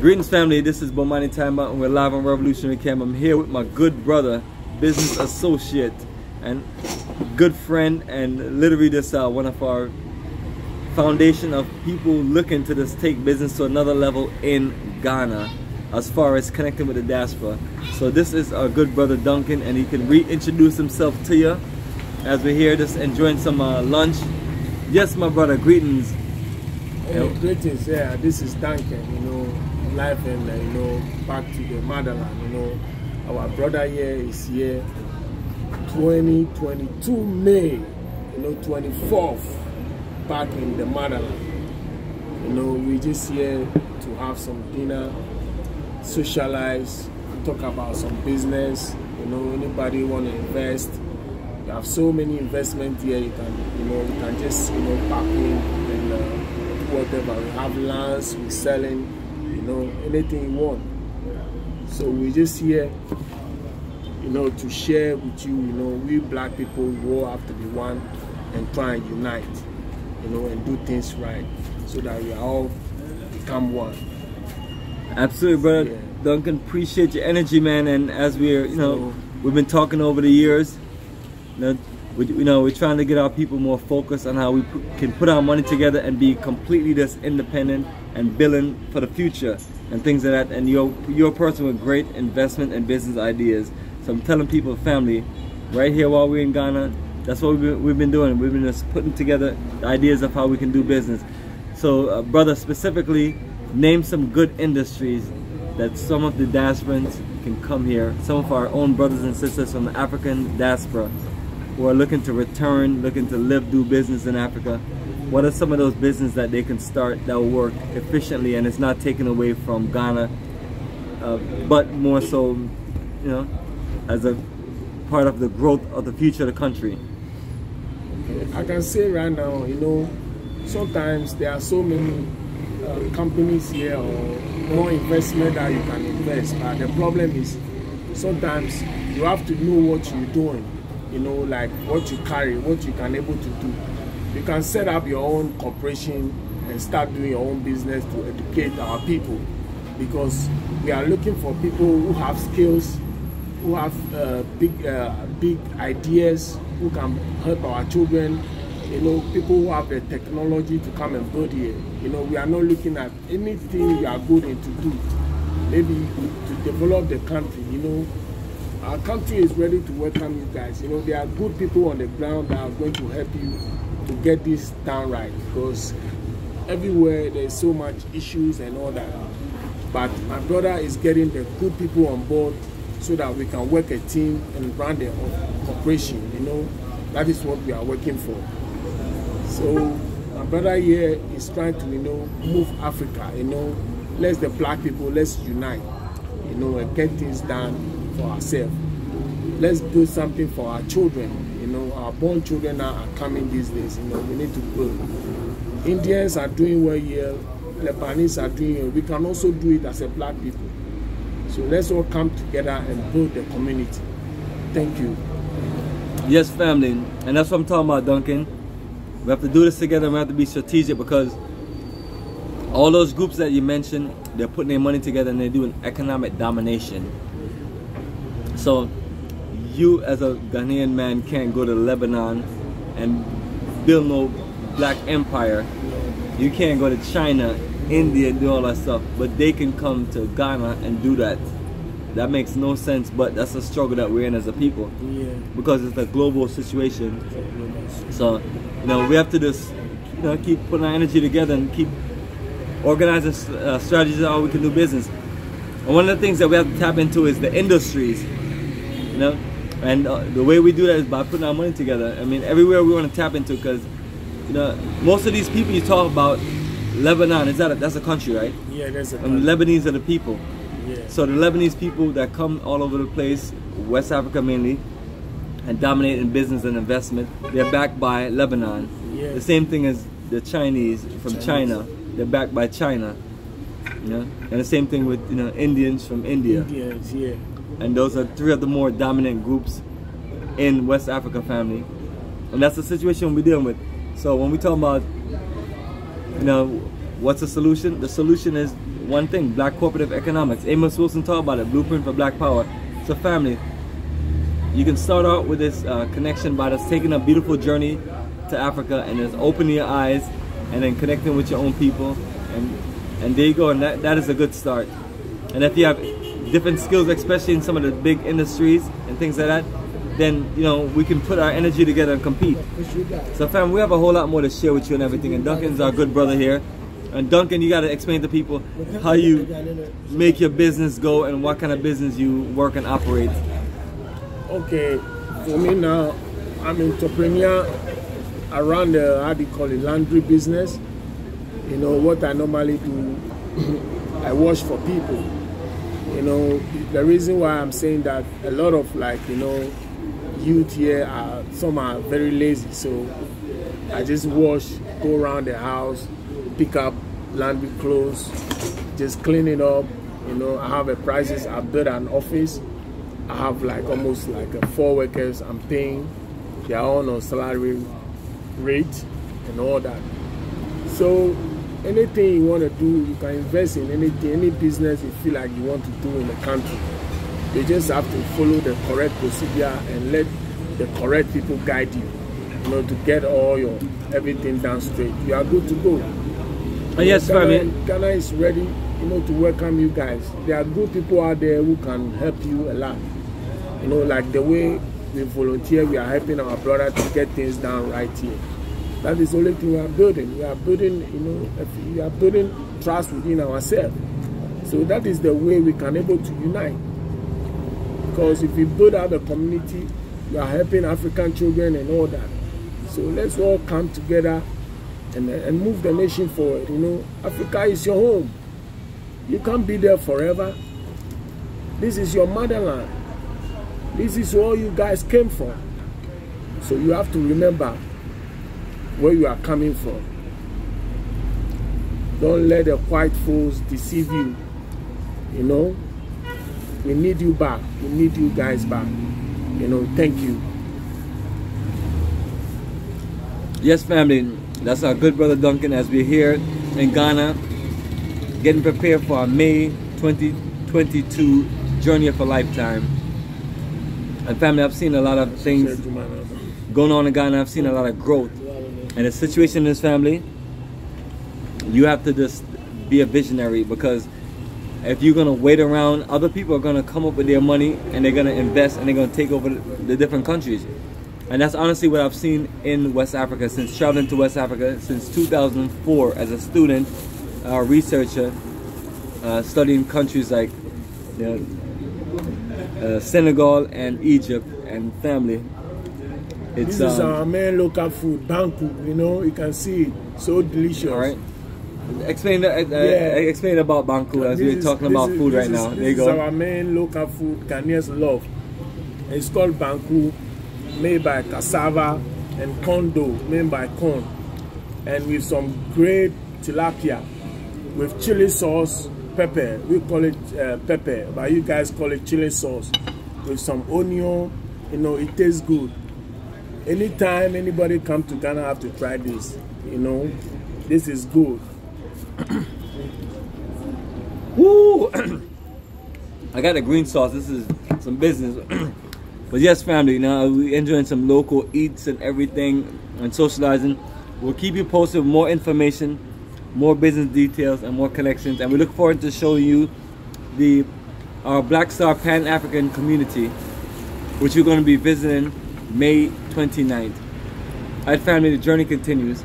Greetings family, this is Bomani Tyehimba and we're live on Revolutionary Cam. I'm here with my good brother, business associate, and good friend, and literally just uh, one of our foundation of people looking to just take business to another level in Ghana as far as connecting with the diaspora. So this is our good brother Duncan and he can reintroduce himself to you as we're here just enjoying some uh, lunch. Yes, my brother, greetings. Hey, greetings, yeah, this is Duncan, you know, life and, uh, you know, back to the motherland, you know. Our brother here is here 2022 May, you know, 24th, back in the motherland. You know, we just here to have some dinner, socialize, talk about some business. You know, anybody want to invest. You have so many investment here. You can, you know, you can just, you know, pack in and uh, whatever. We have lands, we selling, you know, anything you want. So we're just here, you know, to share with you. You know, we black people we all have to be one and try and unite. You know, and do things right so that we all become one. Absolutely, brother. Yeah. Duncan, appreciate your energy, man. And as we're, you know, we've been talking over the years, you know, we, you know, we're trying to get our people more focused on how we can put our money together and be completely just independent and building for the future and things like that. And you're, you're a person with great investment and business ideas. So I'm telling people, family, right here while we're in Ghana, that's what we've been, we've been doing. We've been just putting together ideas of how we can do business. So, uh, brother, specifically, name some good industries that some of the diasporans can come here. Some of our own brothers and sisters from the African diaspora who are looking to return, looking to live, do business in Africa. What are some of those businesses that they can start that will work efficiently and it's not taken away from Ghana, uh, but more so, you know, as a part of the growth of the future of the country? I can say right now, you know, sometimes there are so many uh, companies here or more investment that you can invest. But the problem is sometimes you have to know what you're doing. You know, like what you carry, what you can able to do. You can set up your own corporation and start doing your own business to educate our people because we are looking for people who have skills, who have uh, big, uh, big ideas, who can help our children you know, people who have the technology to come and build here. You know, we are not looking at anything we are going to do, maybe to develop the country, you know. Our country is ready to welcome you guys. You know, there are good people on the ground that are going to help you to get this done right because everywhere there's so much issues and all that. But my brother is getting the good people on board so that we can work a team and run the corporation, you know. That is what we are working for. So my brother here is trying to, you know, move Africa, you know, let's the black people, let's unite, you know, and get things done for ourselves. Let's do something for our children, you know, our born children are coming these days, you know, we need to build. Indians are doing well here, Lebanese are doing well. We can also do it as a black people. So let's all come together and build the community. Thank you. Yes, family. And that's what I'm talking about, Duncan. We have to do this together. We have to be strategic because all those groups that you mentioned, they're putting their money together and they're doing economic domination. So you as a Ghanaian man can't go to Lebanon and build no black empire. You can't go to China, India, do all that stuff. But they can come to Ghana and do that. That makes no sense, but that's a struggle that we're in as a people. Yeah. Because it's a global situation. So you know, we have to just, you know, keep putting our energy together and keep organizing uh, strategies on how we can do business. And one of the things that we have to tap into is the industries, you know, and uh, the way we do that is by putting our money together. I mean, everywhere we want to tap into, because, you know, most of these people you talk about, Lebanon, is that a, that's a country, right? Yeah, that's a country. And Lebanese are the people. Yeah. So the Lebanese people that come all over the place, West Africa mainly, and dominate in business and investment. They're backed by Lebanon. Yeah. The same thing as the Chinese from Chinese. China. They're backed by China. You know? And the same thing with you know Indians from India. Indians, yeah. And those are three of the more dominant groups in West Africa family. And that's the situation we're dealing with. So when we talk about you know what's the solution? The solution is one thing, black cooperative economics. Amos Wilson talked about it, blueprint for black power. So family, you can start out with this uh, connection by just taking a beautiful journey to Africa and just opening your eyes and then connecting with your own people and and there you go and that, that is a good start and if you have different skills especially in some of the big industries and things like that then you know we can put our energy together and compete. So fam we have a whole lot more to share with you and everything and Duncan's our good brother here. And Duncan you got to explain to people how you make your business go and what kind of business you work and operate. Okay for me now I'm entrepreneur around the how do you call it laundry business. You know what i normally do i wash for people you know the reason why i'm saying that a lot of like you know youth here are some are very lazy. So i just wash go around the house pick up laundry clothes just clean it up you know. I have a prices i built an office. I have like almost like four workers i'm paying they're on a salary rate and all that. So anything you want to do you can invest in anything any business you feel like you want to do in the country. You just have to follow the correct procedure and let the correct people guide you. You know to get all your everything done straight. You are good to go. Uh, yes Ghana, Ghana is ready you know to welcome you guys. There are good people out there who can help you a lot. You know like the way we volunteer we are helping our brother to get things done right here that is the only thing we are building. We are building you know we are building trust within ourselves. So that is the way we can able to unite. Because if we build out the community we are helping african children and all that. So let's all come together and, and move the nation forward you know. Africa is your home. You can't be there forever. This is your motherland. This is where you guys came from. So you have to remember where you are coming from. Don't let the white fools deceive you. You know, we need you back. We need you guys back. You know, thank you. Yes, family. That's our good brother Duncan as we're here in Ghana getting prepared for our May 2022 Journey of a Lifetime. And family, I've seen a lot of things going on in Ghana. I've seen a lot of growth and the situation in this family, you have to just be a visionary because if you're gonna wait around, other people are gonna come up with their money and they're gonna invest and they're gonna take over the different countries. And that's honestly what I've seen in West Africa since traveling to West Africa since 2004 as a student, a researcher, uh, studying countries like you know, uh, Senegal and Egypt and family. It's, this is um, our main local food, banku. You know, you can see it, so delicious. All right. Explain uh, uh, yeah. explain about banku as we're talking about is, food right is, now. There you go. This is our main local food, Ghanaians love. It's called banku, made by cassava and dough, made by corn, and with some great tilapia, with chili sauce, pepper. We call it uh, pepper, but you guys call it chili sauce, with some onion. You know, it tastes good anytime anybody come to Ghana, have to try this. You know, this is good. Woo! I got a green sauce. This is some business. but yes, family, you know, we enjoying some local eats and everything and socializing. We'll keep you posted with more information, more business details, and more connections. And we look forward to showing you the our Black Star Pan African community, which we're going to be visiting May 29th. Alright family, the journey continues.